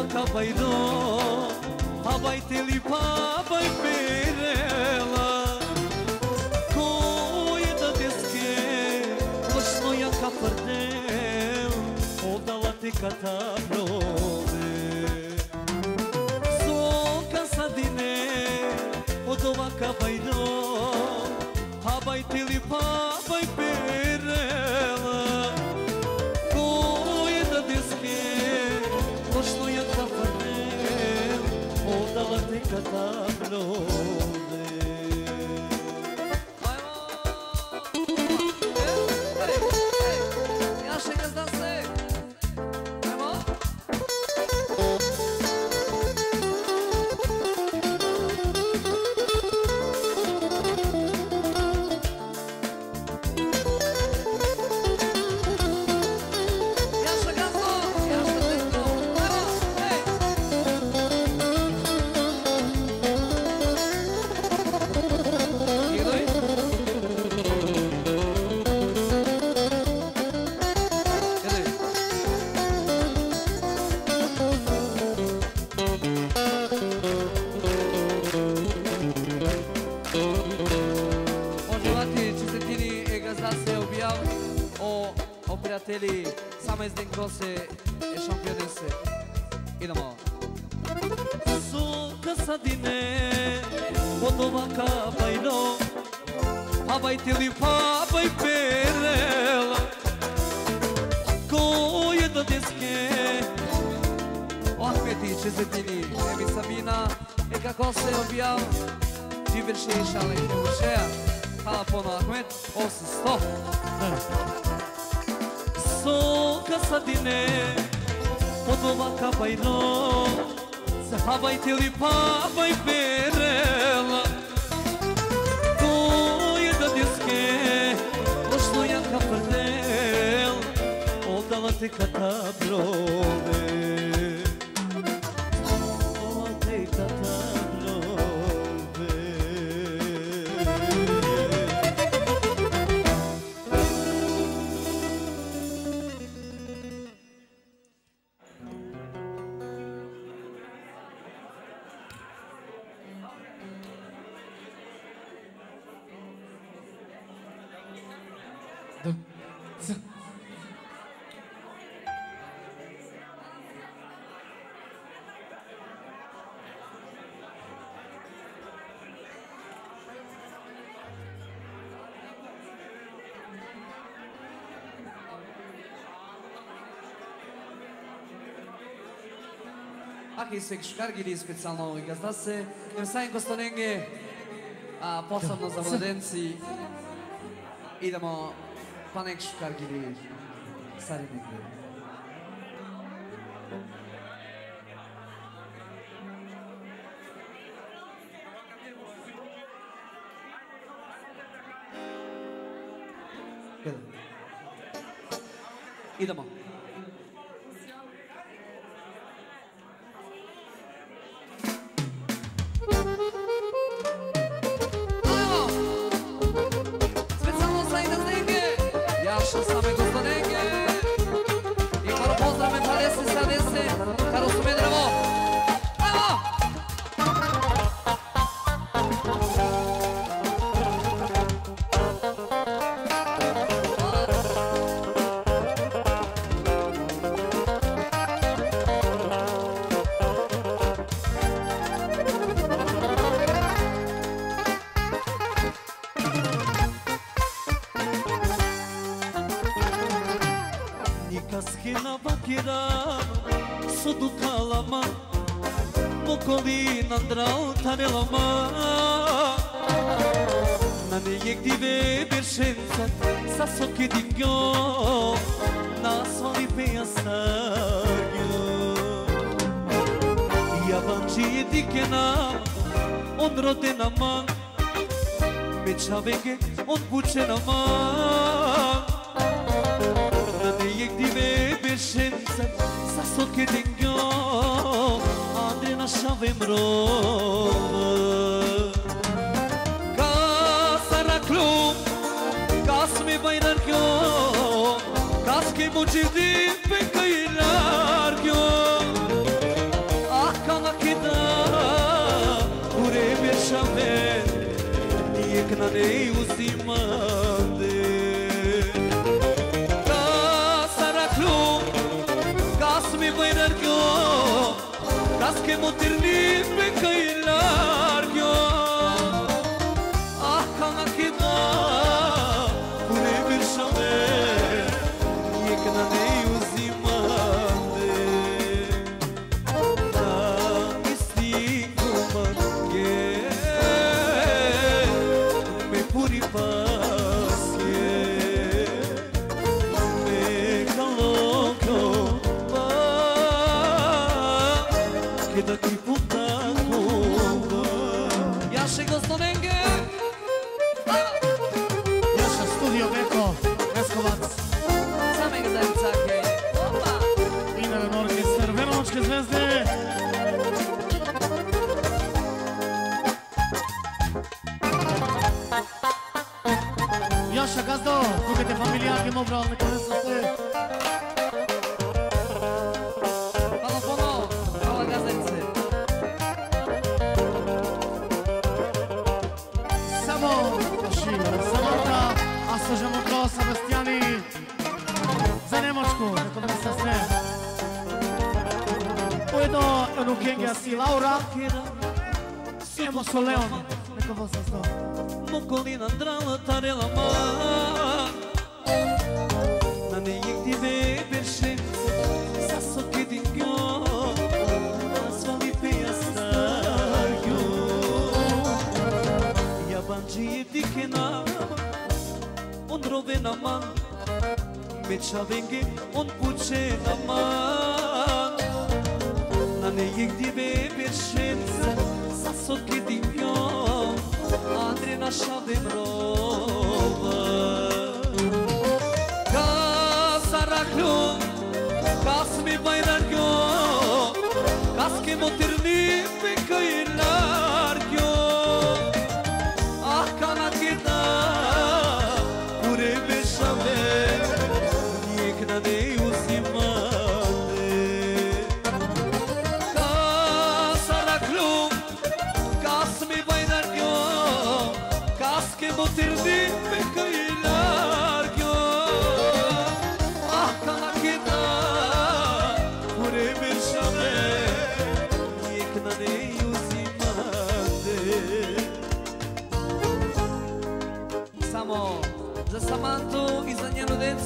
Odova kabajdo Habaj teli pabaj perela Koje da deske Lošno jaka prdel Odala te katabrove Soka sadine Odova kabajdo Habaj teli prijatelji, samo iz Dinkrose e šampionice. Idemo. Sunka sadine, podova ka bajno, pa bajte li pa baj perela. Ko je do deske, Ahmeti čezetini, evi Sabina, e kako se objav, ti vrši šale, uče, hala pono Ahmet, 800. Eh. посока садине Под ова кабайно Захавајте ли бабај берела Тој да диске Пошло јанка прдел Оддала те ката брове Akisek Škargiri specijalno i Eu jer sajim Kostonenge, a posebno za mladenci, idemo Panek Szukar Gili Sari Bigli. bi nandrau tanelama Nane yek dibe bir şenset sa sok edingo Nasvali peyasargyo Yabancı edikena on rodena man Meçavenge on buçena man Na Nane yek dibe bir şenset sa sok edingo شویم رو کاس نکلوم کاس می بینر کیو کاس کی مجدی پی کینر کیو آخ مکیدا پوره می شویم یک نانی وسیمان aşk emotirli ve kayılar yok Ah si Laura, Emo so Leon, neka vas sa ste. Mokolina drama tarela ma Na ne yek dive beşense Sasso che dingyo Asfali pe yastargyo Yabancı dikena On rove naman Me çavenge on puçe naman Ne jik dibe bir shenze Sa sot ki di njo Adri na shave mrova Ka sarakno Kas mi bajna njo Kas ke motirni pe kaje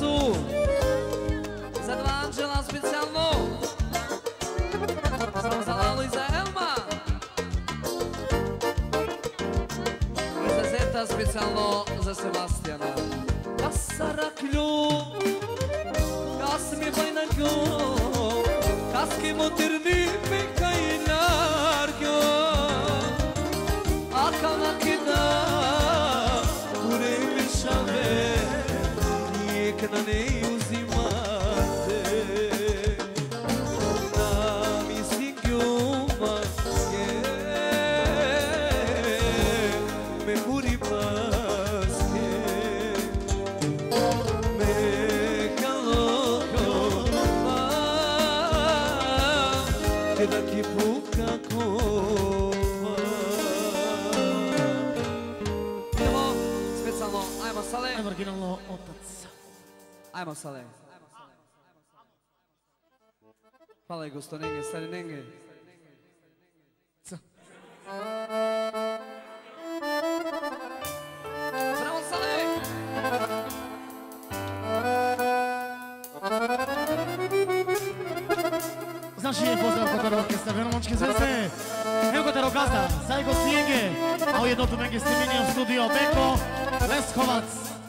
decu. Za dva Anđela specijalno. Samo za Lalu i za Elma. I za Zeta specijalno za Sebastijana. Kasaraklju Kas mi bajnarkjo Kas ke motirni pe Nada nem Amo Salé. Fala aí, Gostorengue, Serenengue. Bravo, Salé! Znacznie pozdrawiam Kotarowkę stawioną łączkę z ręce. Hełko Tarokata, Sajgo Sienge, a o jednotu będzie tym studio Beko, Les Chowac.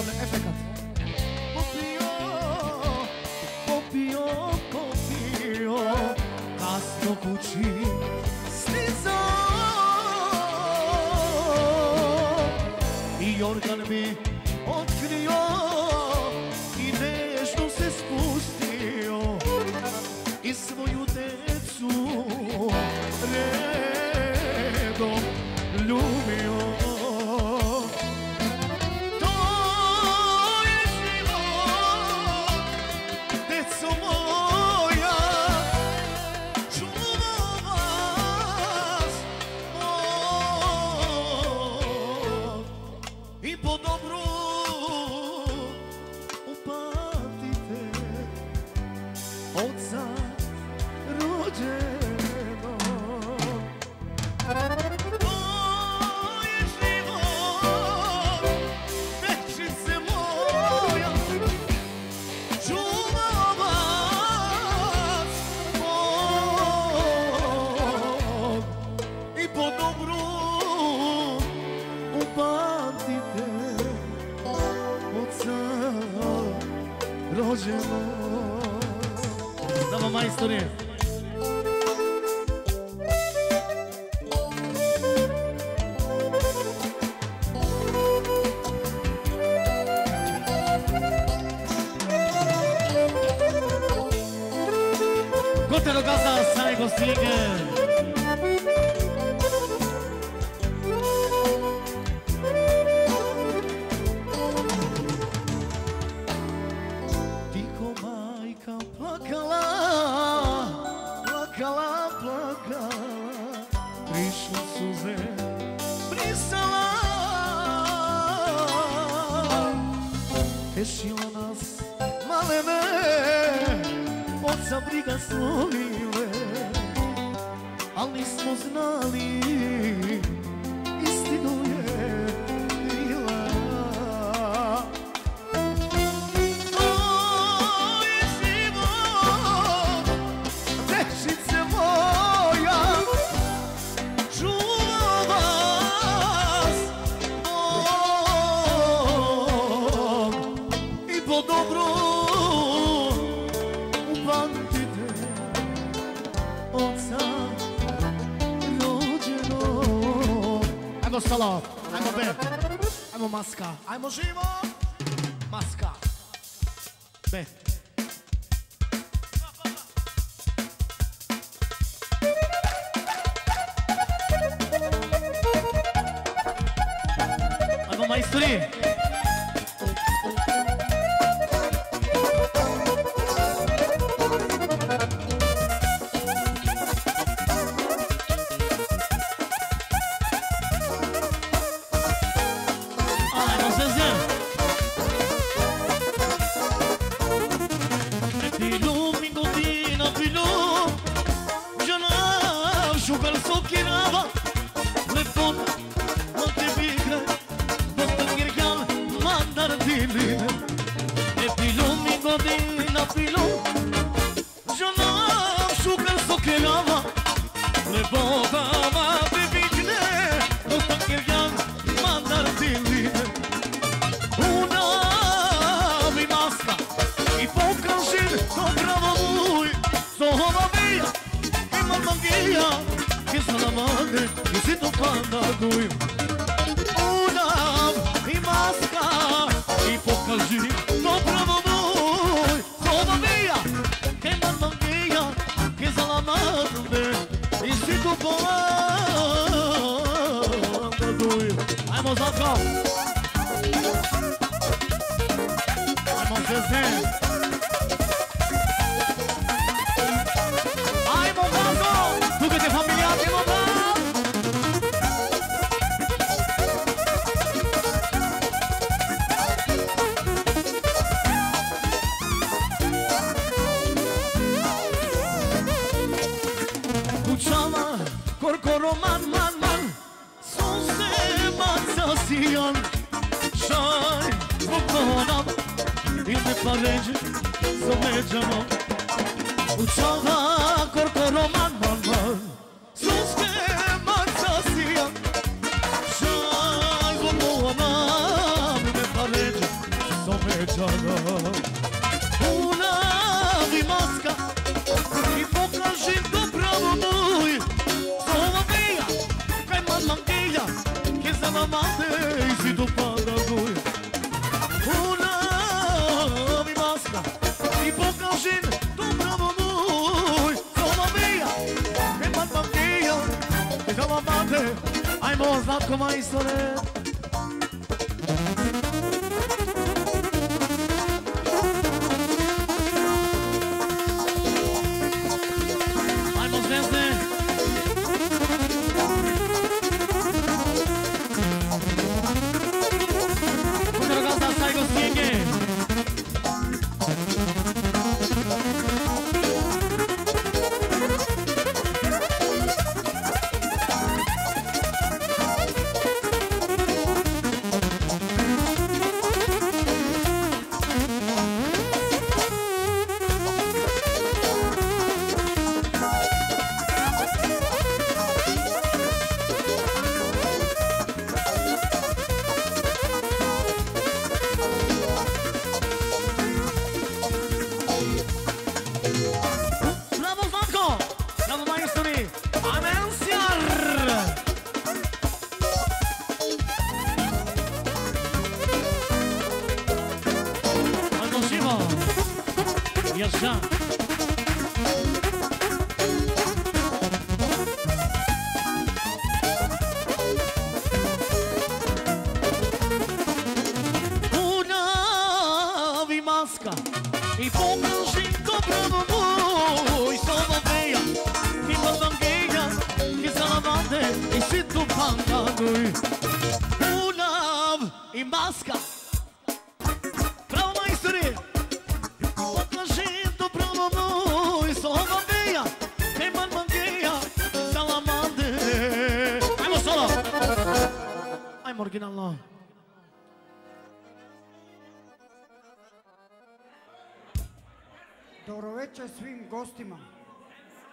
on Africa. triste suze Brisala Peşiyor nas maleme Otsa briga sumile Ali smo znali kostela. Ajmo bed. Ajmo maska. Ajmo živo. Maska. Bed. Ajmo majstri. Ajmo majstri. Topra babuj Sohova bija Imam magija Kisa madre Kisi to panda duj Unav i maska farređi zomeđamo U čova korkoromant Poznam ko majstore Dobro свим svim gostima.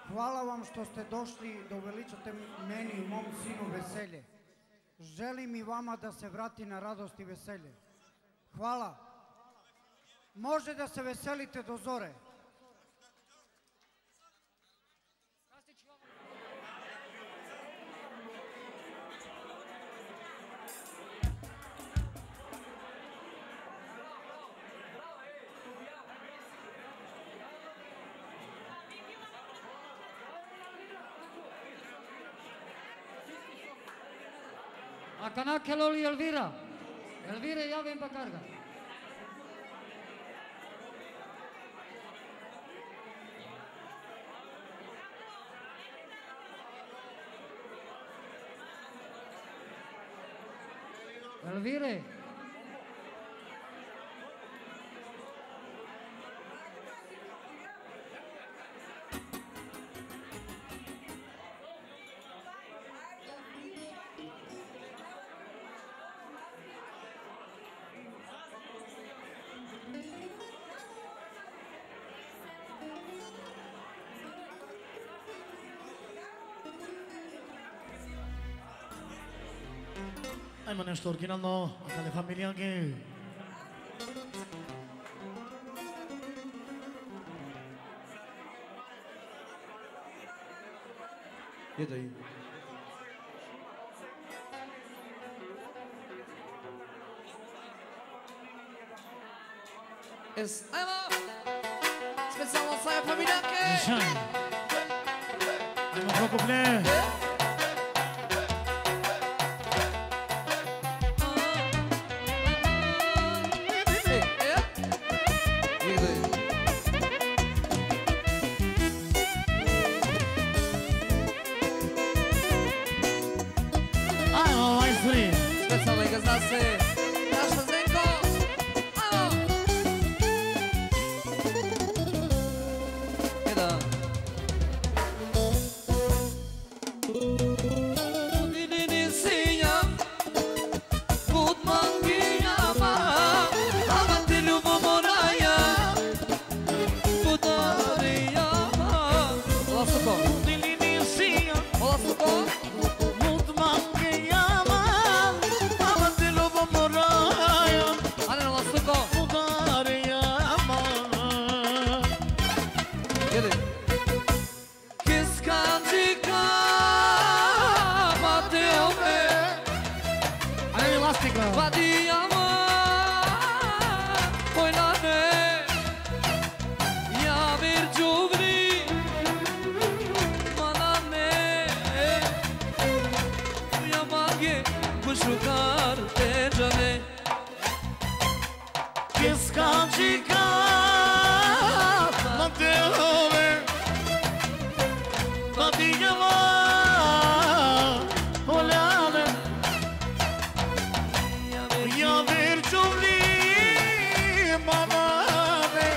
Hvala vam što ste došli da мене meni i mom sinu veselje. Želim i vama da se vrati na radost i veselje. Hvala. Može da se veselite do zore. Can Ángel y Elvira. Elvira, ja ven para carga. Elvire. Άιμανε στο ορκίνανο, ακαλε φαμίλια και... Γιατί είναι. Es einmal spécialement ça, la famille d'accueil. Einmal, pas de problème. i Brasil. Iskam qika Më të hove Më t'i gjëva po Olane Ja verë Ma Manane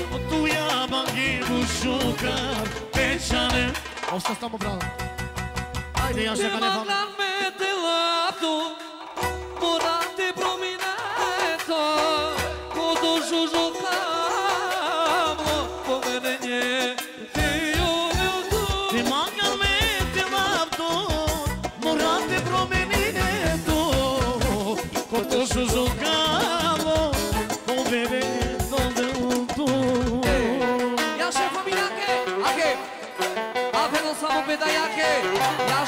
O po tu ja mangiru shuka Peqane O së të stamë bravo po Ajde janë shë kalefa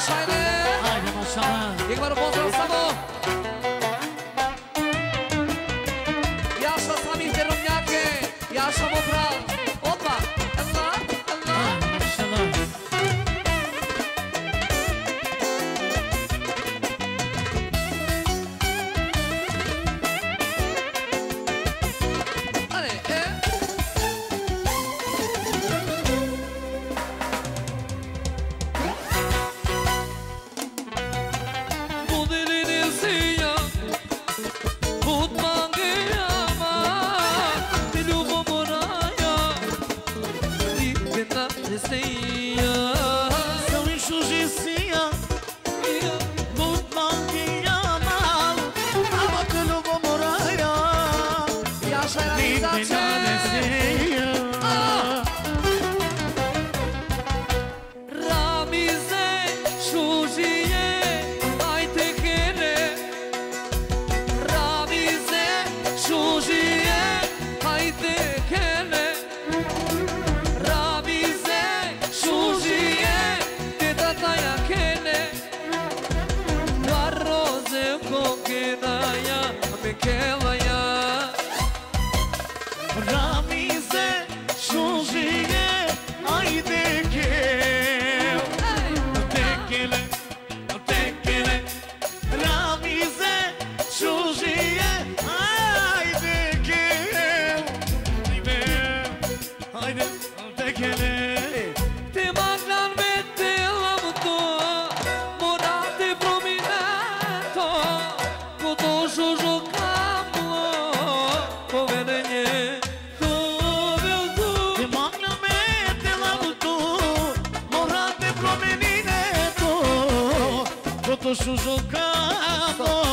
I don't know. susukamo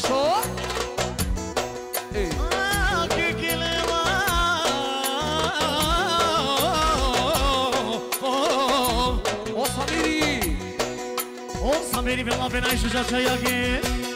আসো এই Samiri, meu nome é Naishu, já saí aqui.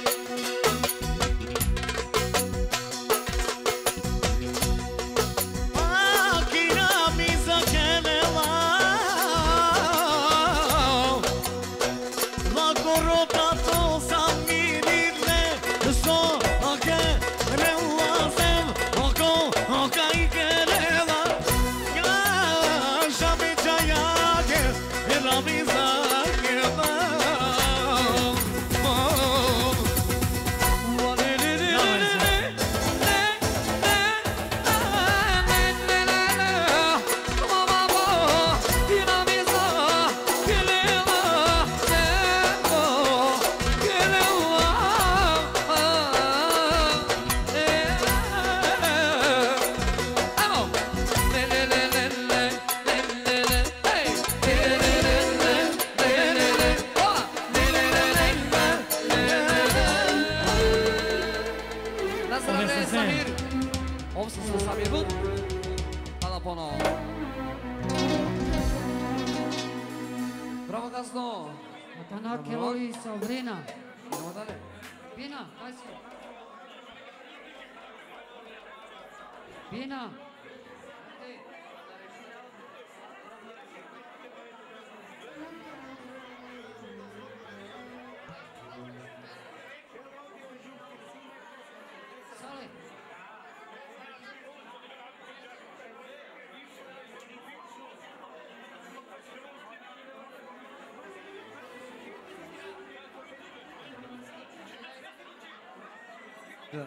Da.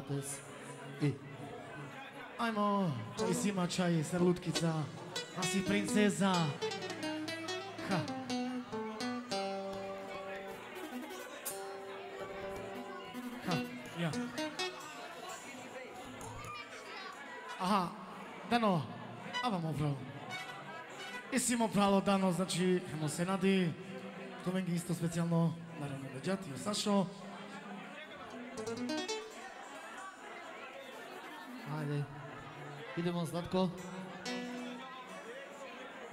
To jest... I. Ajmo, čaj sima, čaj, srlutkica, a si princeza. Ha. Ha, ja. Aha, Dano, a vam opravo. Jesi mu pravo Dano, znači, emo se nadi, to vengi isto specijalno, naravno, veđati, Sašo. Ajde, idemo Zlatko.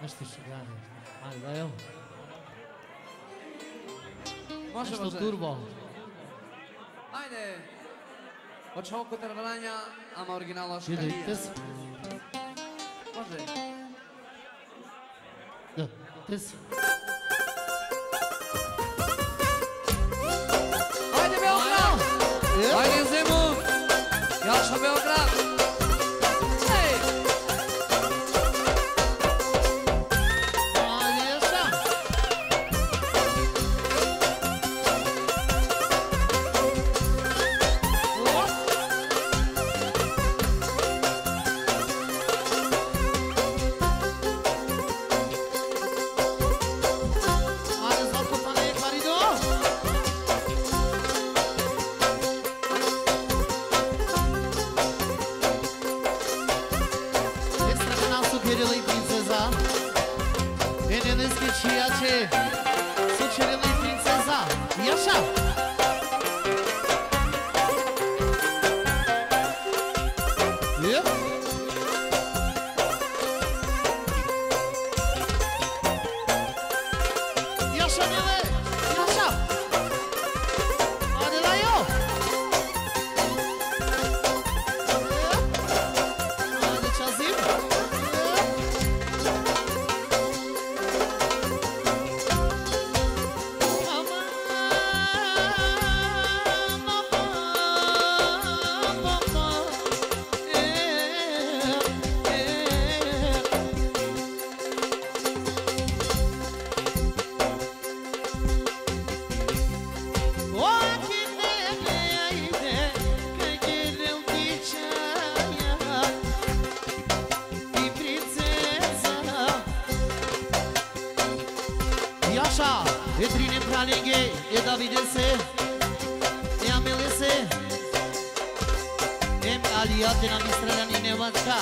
Nešto še grane. Ajde, daj evo. Može, Nešto može. turbo. Ajde. Od ovog trvanja, ama originala Ide, škalija. tes. Može. Da, tes. Ajde আছে Yaşa Edrine Pralinge E Davidese E Amelese Em Aliate na Mistralani Nevatka